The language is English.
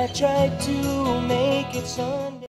I tried to make it Sunday.